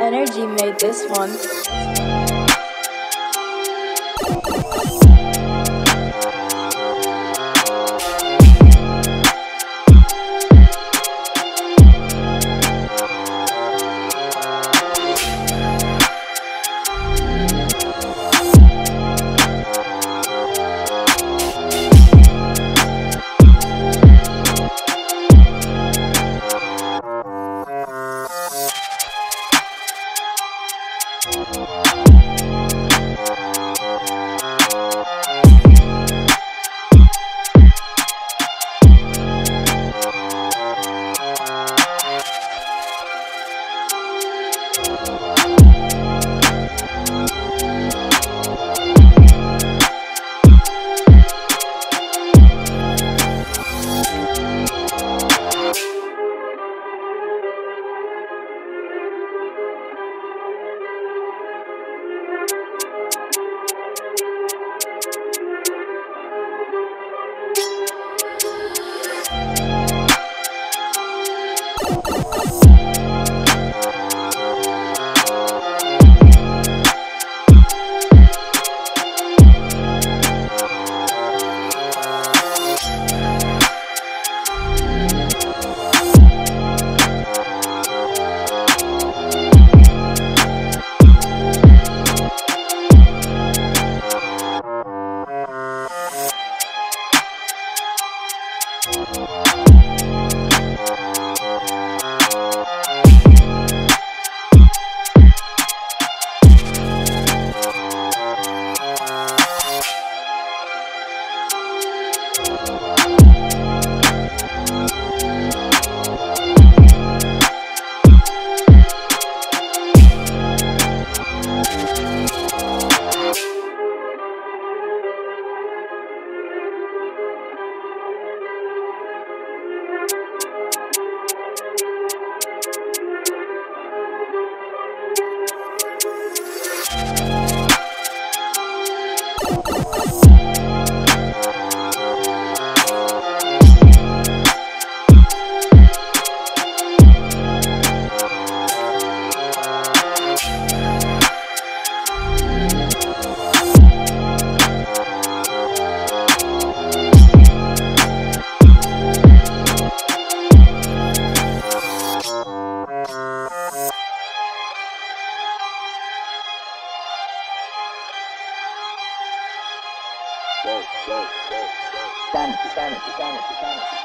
Energy made this one.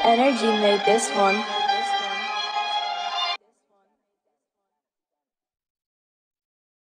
Energy made this one.